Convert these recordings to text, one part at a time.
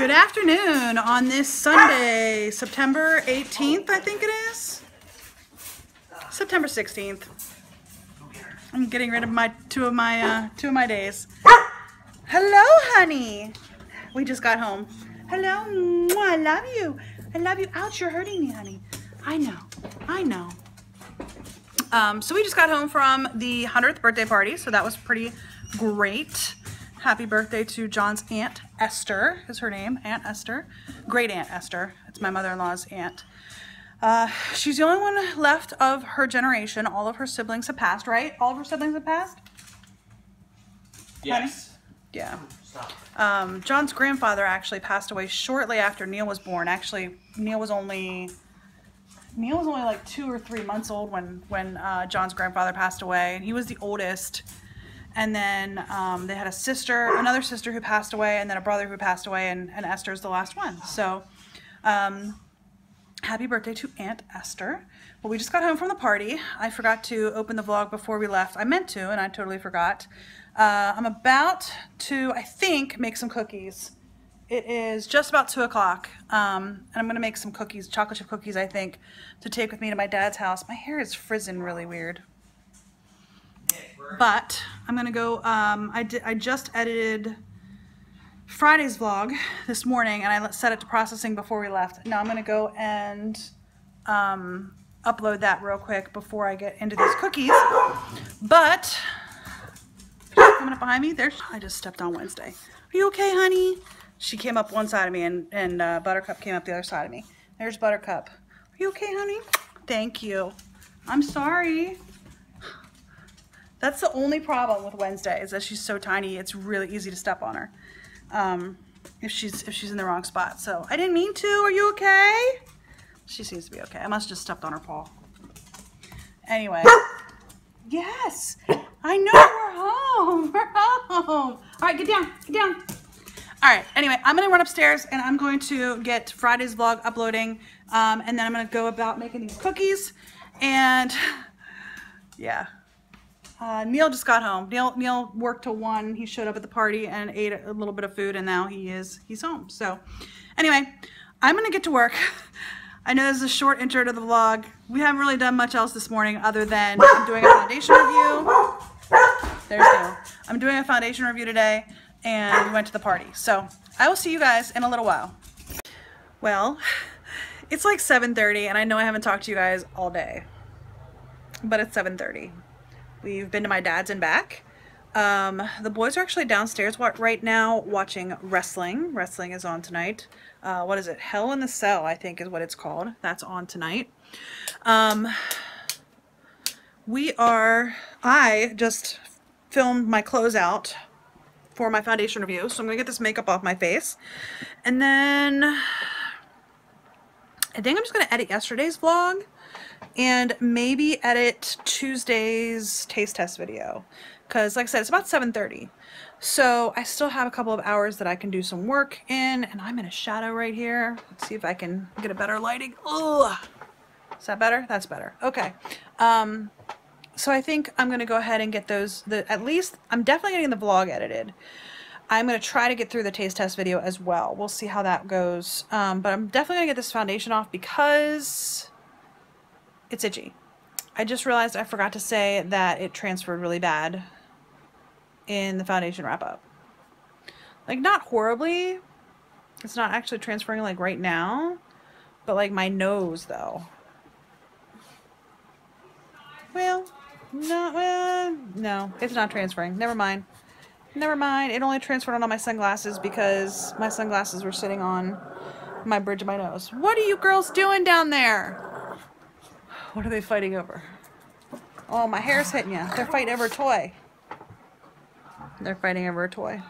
Good afternoon on this Sunday, September 18th, I think it is. September 16th. I'm getting rid of my two of my uh, two of my days. Hello, honey. We just got home. Hello, I love you. I love you. Ouch, you're hurting me, honey. I know. I know. Um, so we just got home from the 100th birthday party, so that was pretty great. Happy birthday to John's Aunt Esther, is her name, Aunt Esther. Great Aunt Esther. It's my mother-in-law's aunt. Uh, she's the only one left of her generation. All of her siblings have passed, right? All of her siblings have passed? Yes. Yeah. Um, John's grandfather actually passed away shortly after Neil was born. Actually, Neil was only Neil was only like two or three months old when when uh, John's grandfather passed away, and he was the oldest. And then um, they had a sister, another sister who passed away, and then a brother who passed away, and, and Esther's the last one. So, um, happy birthday to Aunt Esther. Well, we just got home from the party. I forgot to open the vlog before we left. I meant to, and I totally forgot. Uh, I'm about to, I think, make some cookies. It is just about 2 o'clock, um, and I'm going to make some cookies, chocolate chip cookies, I think, to take with me to my dad's house. My hair is frizzing really weird. But I'm to go, um, I, I just edited Friday's vlog this morning, and I set it to processing before we left. Now I'm to go and um, upload that real quick before I get into these cookies. But coming up behind me. There's. I just stepped on Wednesday. Are you okay, honey? She came up one side of me, and and uh, Buttercup came up the other side of me. There's Buttercup. Are you okay, honey? Thank you. I'm sorry. That's the only problem with Wednesday is that she's so tiny. It's really easy to step on her. Um, if she's if she's in the wrong spot. So I didn't mean to. Are you okay? She seems to be okay. I must have just stepped on her paw. Anyway. Yes, I know we're home. We're home. All right, get down, get down. All right. Anyway, I'm gonna run upstairs and I'm going to get Friday's vlog uploading, um, and then I'm gonna go about making these cookies. And yeah, uh, Neil just got home. Neil Neil worked till one. He showed up at the party and ate a little bit of food, and now he is he's home. So anyway, I'm gonna get to work. I know this is a short intro to the vlog. We haven't really done much else this morning other than doing a foundation review. There's Neil. I'm doing a foundation review today and we went to the party. So I will see you guys in a little while. Well, it's like 7.30 and I know I haven't talked to you guys all day, but it's 7.30. We've been to my dad's and back. Um, the boys are actually downstairs right now watching wrestling. Wrestling is on tonight. Uh, what is it? Hell in the Cell, I think is what it's called. That's on tonight. Um, we are, I just filmed my clothes out for my foundation review. So I'm going to get this makeup off my face. And then I think I'm just going to edit yesterday's vlog and maybe edit Tuesday's taste test video. Because like I said, it's about 7.30. So I still have a couple of hours that I can do some work in. And I'm in a shadow right here. Let's see if I can get a better lighting. Ugh. Is that better? That's better. Okay. Um, so I think I'm going to go ahead and get those, the at least, I'm definitely getting the vlog edited. I'm going to try to get through the taste test video as well. We'll see how that goes. Um, but I'm definitely going to get this foundation off because it's itchy. I just realized I forgot to say that it transferred really bad in the foundation wrap up. Like not horribly. It's not actually transferring like right now, but like my nose though. Well, no, well, no, it's not transferring. Never mind. Never mind. It only transferred on all my sunglasses because my sunglasses were sitting on my bridge of my nose. What are you girls doing down there? What are they fighting over? Oh, my hair's hitting you. They're fighting over a toy. They're fighting over a toy.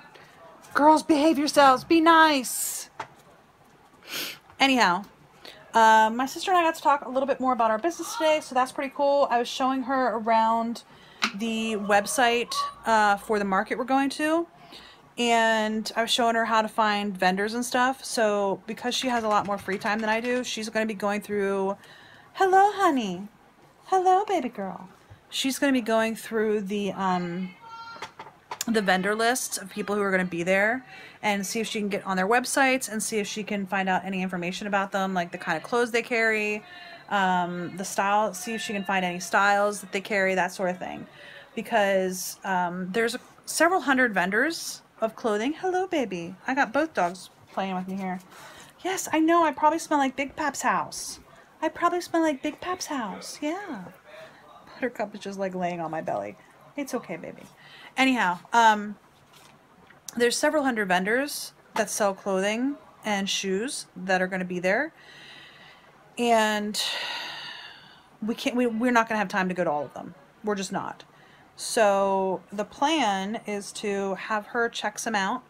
Girls, behave yourselves. Be nice. Anyhow, uh, my sister and I got to talk a little bit more about our business today, so that's pretty cool. I was showing her around the website uh, for the market we're going to, and I was showing her how to find vendors and stuff. So because she has a lot more free time than I do, she's going to be going through, hello, honey. Hello, baby girl. She's going to be going through the, um, the vendor list of people who are going to be there and see if she can get on their websites and see if she can find out any information about them, like the kind of clothes they carry, um, the style, see if she can find any styles that they carry, that sort of thing. Because um, there's a, several hundred vendors of clothing. Hello, baby. I got both dogs playing with me here. Yes, I know. I probably smell like Big Pap's house. I probably smell like Big Pap's house. Yeah. Buttercup is just like laying on my belly. It's okay, baby. Anyhow, um, there's several hundred vendors that sell clothing and shoes that are going to be there. And we can't, we, we're not going to have time to go to all of them. We're just not. So the plan is to have her check some out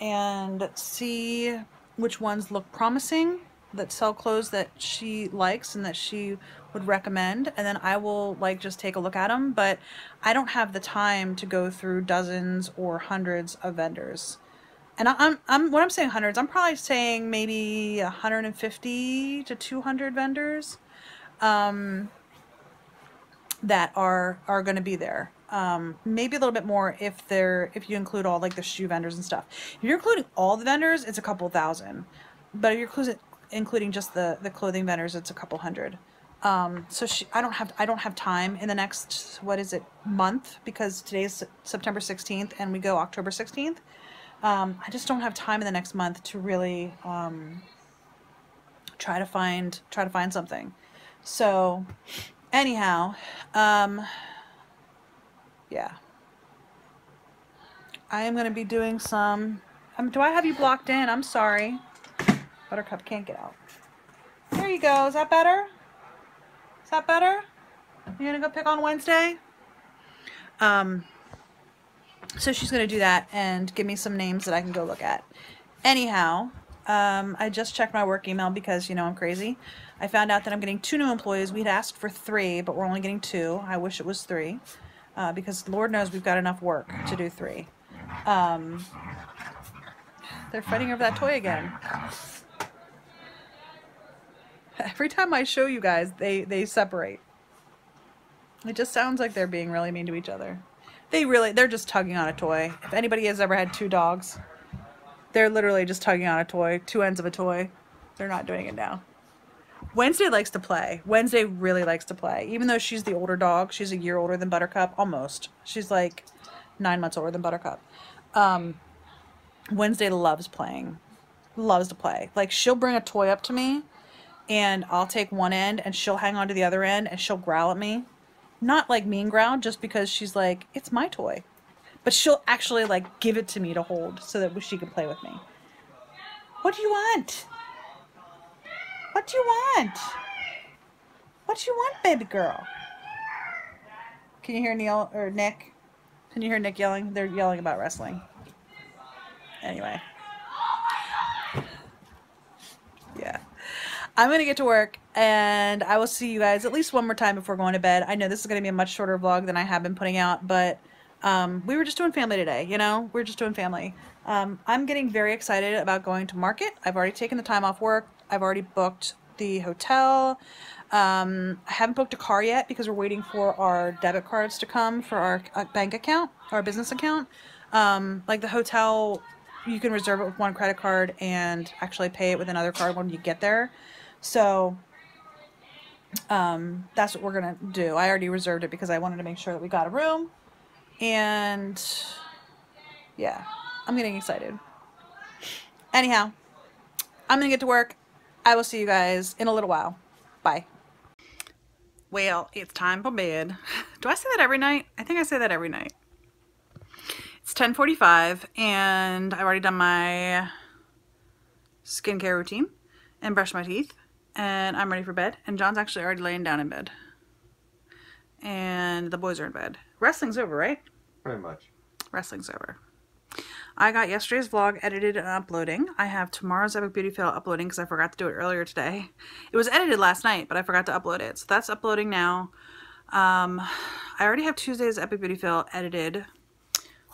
and see which ones look promising that sell clothes that she likes and that she would recommend and then I will like just take a look at them but I don't have the time to go through dozens or hundreds of vendors. And I, I'm, I'm when I'm saying hundreds I'm probably saying maybe 150 to 200 vendors um, that are are going to be there. Um, maybe a little bit more if they're if you include all like the shoe vendors and stuff. If you're including all the vendors it's a couple thousand. But if you're including including just the the clothing vendors it's a couple hundred um, so she, I don't have I don't have time in the next what is it month because today's September 16th and we go October 16th. Um, I just don't have time in the next month to really um, try to find try to find something. So anyhow, um, yeah, I am going to be doing some. Um, do I have you blocked in? I'm sorry. Buttercup can't get out. There you go. Is that better? Is that better? You're gonna go pick on Wednesday? Um, so she's gonna do that and give me some names that I can go look at. Anyhow, um, I just checked my work email because, you know, I'm crazy. I found out that I'm getting two new employees. We'd asked for three, but we're only getting two. I wish it was three uh, because Lord knows we've got enough work to do three. Um, they're fighting over that toy again. Every time I show you guys, they, they separate. It just sounds like they're being really mean to each other. They really, they're just tugging on a toy. If anybody has ever had two dogs, they're literally just tugging on a toy, two ends of a toy. They're not doing it now. Wednesday likes to play. Wednesday really likes to play. Even though she's the older dog, she's a year older than Buttercup, almost. She's like nine months older than Buttercup. Um, Wednesday loves playing. Loves to play. Like, she'll bring a toy up to me and I'll take one end and she'll hang on to the other end and she'll growl at me. Not like mean growl, just because she's like, it's my toy. But she'll actually like give it to me to hold so that she can play with me. What do you want? What do you want? What do you want, baby girl? Can you hear Neil or Nick? Can you hear Nick yelling? They're yelling about wrestling. Anyway. Yeah. I'm going to get to work and I will see you guys at least one more time before going to bed. I know this is going to be a much shorter vlog than I have been putting out, but um, we were just doing family today, you know? We are just doing family. Um, I'm getting very excited about going to market. I've already taken the time off work. I've already booked the hotel. Um, I haven't booked a car yet because we're waiting for our debit cards to come for our uh, bank account, our business account. Um, like the hotel, you can reserve it with one credit card and actually pay it with another card when you get there. So um, that's what we're going to do. I already reserved it because I wanted to make sure that we got a room. And yeah, I'm getting excited. Anyhow, I'm going to get to work. I will see you guys in a little while. Bye. Well, it's time for bed. Do I say that every night? I think I say that every night. It's 10.45 and I've already done my skincare routine and brushed my teeth and I'm ready for bed. And John's actually already laying down in bed. And the boys are in bed. Wrestling's over, right? Pretty much. Wrestling's over. I got yesterday's vlog edited and uploading. I have tomorrow's Epic Beauty Fail uploading because I forgot to do it earlier today. It was edited last night, but I forgot to upload it. So that's uploading now. Um, I already have Tuesday's Epic Beauty Fail edited.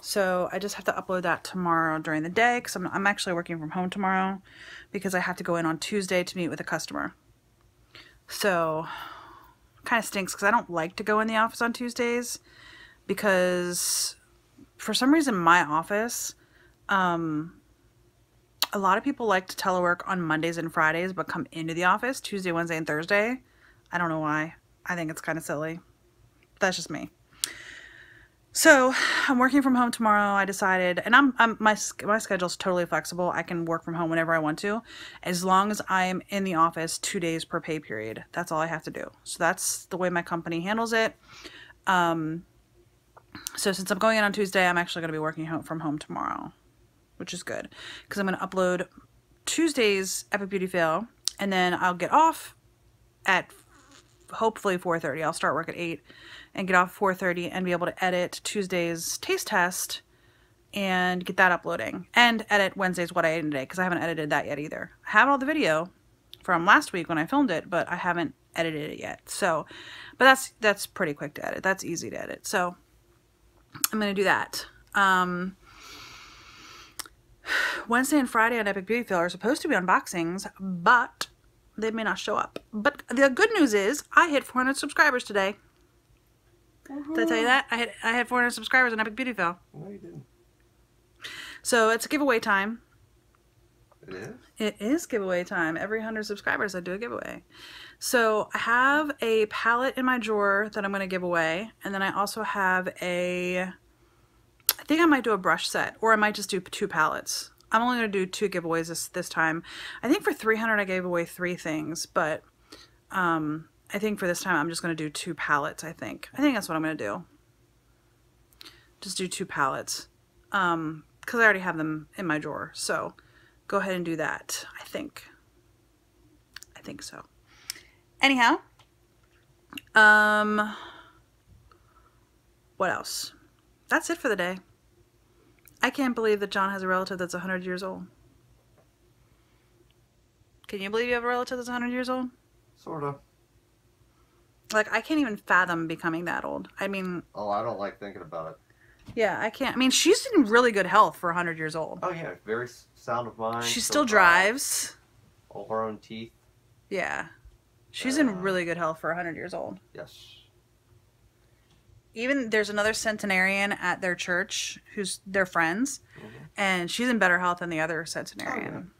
So I just have to upload that tomorrow during the day because I'm, I'm actually working from home tomorrow because I have to go in on Tuesday to meet with a customer. So kind of stinks because I don't like to go in the office on Tuesdays because for some reason my office um a lot of people like to telework on Mondays and Fridays but come into the office Tuesday, Wednesday and Thursday. I don't know why. I think it's kind of silly. That's just me. So I'm working from home tomorrow. I decided, and I'm, I'm my my schedule's totally flexible. I can work from home whenever I want to, as long as I am in the office two days per pay period. That's all I have to do. So that's the way my company handles it. Um, so since I'm going in on Tuesday, I'm actually going to be working home from home tomorrow, which is good because I'm going to upload Tuesday's Epic Beauty Fail, and then I'll get off at hopefully 4:30. I'll start work at 8 and get off 4:30 and be able to edit Tuesday's taste test and get that uploading and edit Wednesday's what I ate today because I haven't edited that yet either. I have all the video from last week when I filmed it, but I haven't edited it yet. So, but that's that's pretty quick to edit. That's easy to edit. So, I'm to do that. Um Wednesday and Friday on Epic Beauty Fail are supposed to be unboxings, but they may not show up. But the good news is I hit 400 subscribers today. Did I tell you that? I had I had 400 subscribers on Epic Beauty Fail. No, you didn't. So it's giveaway time. It is? It is giveaway time. Every 100 subscribers, I do a giveaway. So I have a palette in my drawer that I'm going to give away. And then I also have a, I think I might do a brush set or I might just do two palettes. I'm only going to do two giveaways this, this time. I think for 300 I gave away three things, but um, I think for this time I'm just going to do two palettes, I think. I think that's what I'm going to do. Just do two palettes. Um, because I already have them in my drawer. So go ahead and do that, I think. I think so. Anyhow, um, what else? That's it for the day. I can't believe that John has a relative that's 100 years old. Can you believe you have a relative that's 100 years old? Sort of. Like, I can't even fathom becoming that old. I mean, Oh, I don't like thinking about it. yeah, I can't. I mean, she's in really good health for 100 years old. Oh, yeah. Very sound of mind. She still drives. All her own teeth. Yeah. She's in really good health for 100 years old. Yes. even there's another centenarian at their church who's their friends Mm-hmm. and she's in better health than the other centenarian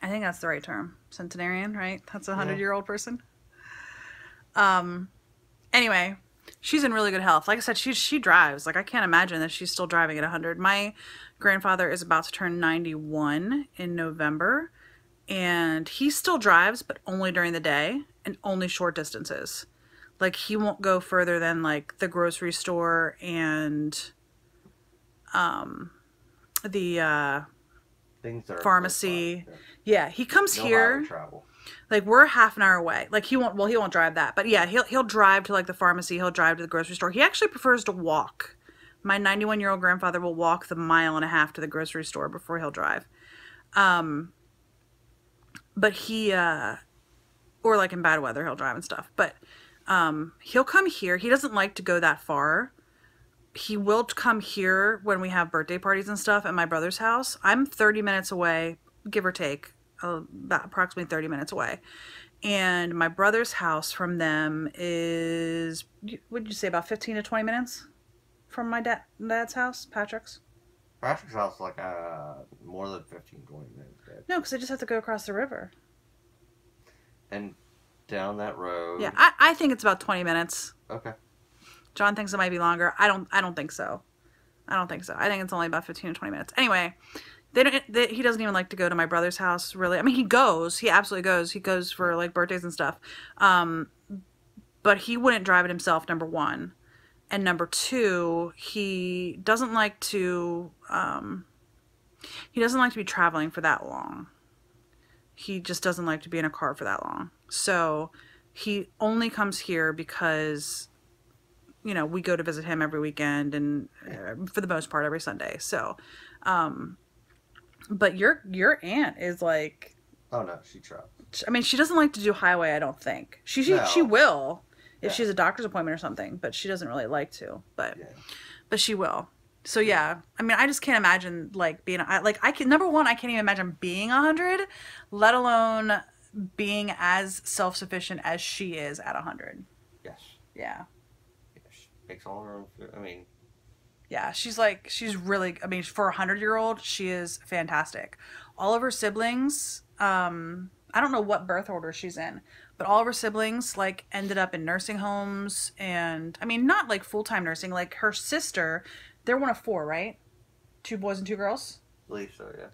i think that's the right term centenarian right that's a hundred Yeah. year old person um anyway she's in really good health like i said she she drives like i can't imagine that she's still driving at 100 my grandfather is about to turn 91 in november and he still drives but only during the day and only short distances like he won't go further than like the grocery store and um the uh Things that are Pharmacy. by. yeah he comes No here travel. Like we're half an hour away. Like he won't well he won't drive that but yeah he'll he'll drive to like the pharmacy. He'll drive to the grocery store. He actually prefers to walk. My 91 year old grandfather will walk the mile and a half to the grocery store before he'll drive. Um but he uh or like in bad weather he'll drive and stuff. But um he'll come here. He doesn't like to go that far. He will come here when we have birthday parties and stuff at my brother's house. I'm 30 minutes away give or take about approximately 30 minutes away and my brother's house from them is would you say about 15 to 20 minutes from my dad dad's house patrick's Patrick's house is like uh, more than 15, 20 minutes. babe. no because i just have to go across the river And down that road. yeah I, I think it's about 20 minutes Okay. John thinks it might be longer. I don't. I don't think so. I don't think so. I think it's only about fifteen to twenty minutes. Anyway, they don't. They, he doesn't even like to go to my brother's house. Really. I mean, he goes. He absolutely goes. He goes for like birthdays and stuff. Um, but he wouldn't drive it himself. Number one, and number two, he doesn't like to. Um, he doesn't like to be traveling for that long. He just doesn't like to be in a car for that long. So he only comes here because you know, we go to visit him every weekend and uh, for the most part every Sunday. So, um, but your your aunt is like, Oh, no. She travels. I mean, she doesn't like to do highway. I don't think she she, No. she will if Yeah. she's a doctor's appointment or something, but she doesn't really like to. But Yeah. but she will. So yeah, I mean, I just can't imagine like being I, like I can number one, I can't even imagine being a hundred, let alone being as self sufficient as she is at a hundred. Yes. Yeah. yes. Makes all her own food. I mean, Yeah, she's like she's really. I mean, for a hundred year old, she is fantastic. All of her siblings, um, I don't know what birth order she's in, but all of her siblings like ended up in nursing homes, and I mean, not like full time nursing. Like her sister, they're one of four, right? Two boys and two girls, I believe so, yeah.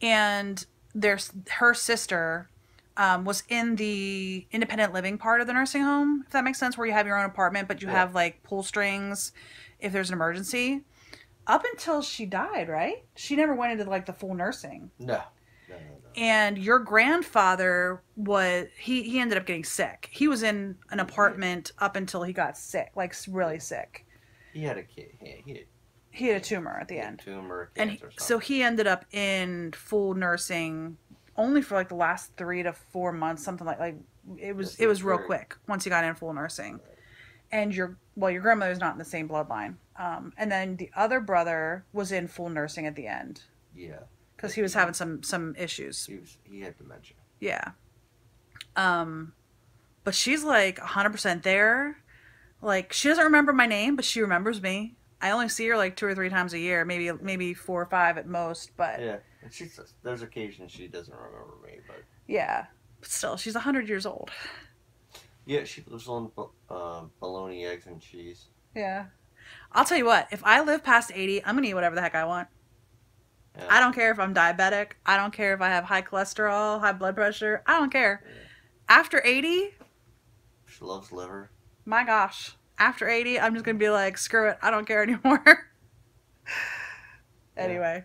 and there's her sister. Um, was in the independent living part of the nursing home, if that makes sense, where you have your own apartment, but you Yeah. have like pull strings if there's an emergency. Up until she died, right? She never went into like the full nursing. No. No, no, no. And your grandfather was he he ended up getting sick. He was in an apartment up until he got sick, like really sick. He had a kid. He, he had He had a tumor at the a end. tumor, And so he ended up in full nursing only for like the last 3 to 4 months, something like like it was Yes, it was that's real very- quick once he got in full nursing. And your well, your grandmother's not in the same bloodline. Um, and then the other brother was in full nursing at the end Yeah. because he was having some some issues. He was. He had dementia. Yeah. Um, but she's like 100% there. Like she doesn't remember my name, but she remembers me. I only see her like two or three times a year, maybe maybe four or five at most. But yeah, she's. There's occasions she doesn't remember me, but yeah but still, she's 100 years old. Yeah, she lives on uh, bologna, eggs, and cheese. Yeah. I'll tell you what, if I live past 80, I'm gonna eat whatever the heck I want. Yeah. I don't care if I'm diabetic. I don't care if I have high cholesterol, high blood pressure. I don't care. Yeah. After 80, She loves liver. my gosh, after 80, I'm just going to be like, screw it. I don't care anymore. anyway,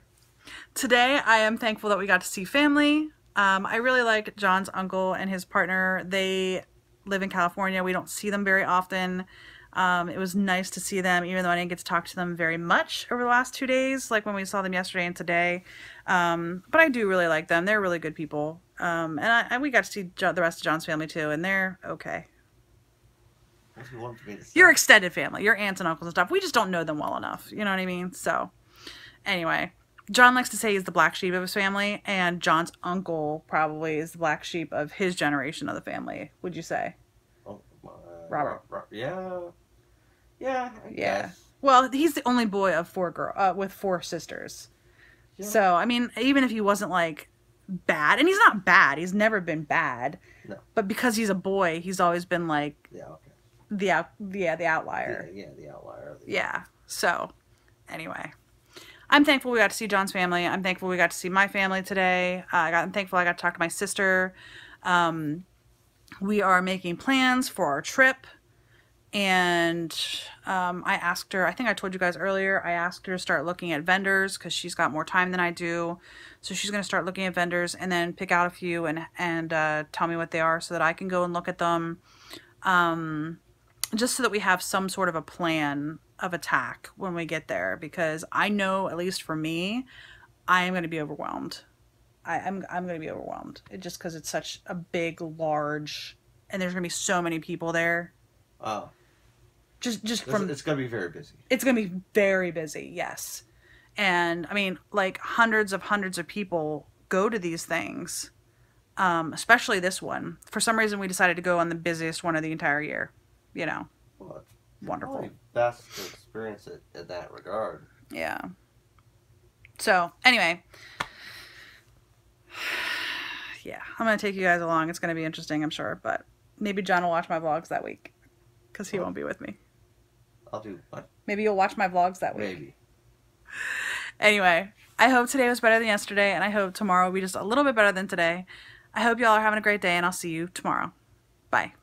today I am thankful that we got to see family. Um, I really like John's uncle and his partner. They live in California. We don't see them very often. Um, it was nice to see them, even though I didn't get to talk to them very much over the last two days, like when we saw them yesterday and today. Um, but I do really like them. They're really good people. Um, and, I, and we got to see jo- the rest of John's family too, and they're okay. You want me to your extended family, your aunts and uncles and stuff. We just don't know them well enough. You know what I mean? So, anyway, John likes to say he's the black sheep of his family, and John's uncle probably is the black sheep of his generation of the family. Would you say? Robert. Ro- Ro- yeah. Yeah. I Yeah. guess. Well, he's the only boy of four girl uh, with four sisters. Yeah. So, I mean, even if he wasn't like bad, and he's not bad, he's never been bad. No. But because he's a boy, he's always been like Yeah. Okay. the out, yeah, the outlier. Yeah, yeah, the outlier. The, yeah so anyway i'm thankful we got to see john's family i'm thankful we got to see my family today uh, i got i'm thankful i got to talk to my sister um, we are making plans for our trip. And um, i asked her i think i told you guys earlier i asked her to start looking at vendors because she's got more time than i do. So she's going to start looking at vendors and then pick out a few and and uh, tell me what they are so that i can go and look at them. Um, just so that we have some sort of a plan of attack when we get there because I know at least for me I am going to be overwhelmed. I, I'm I'm going to be overwhelmed. It just because it's such a big, large, and there's going to be so many people there. Oh, Just just it's- from it's gonna be very busy. it's going to be very busy. Yes, and I mean like hundreds of hundreds of people go to these things, um, especially this one. For some reason, we decided to go on the busiest one of the entire year. You know, Well, wonderful. probably best to experience it in that regard. Yeah. So, anyway. Yeah, I'm going to take you guys along. It's going to be interesting, I'm sure. But maybe John will watch my vlogs that week because he won't be with me. I'll do what? Maybe you'll watch my vlogs that week. Maybe. Anyway, I hope today was better than yesterday, and I hope tomorrow will be just a little bit better than today. I hope y'all are having a great day, and I'll see you tomorrow. Bye.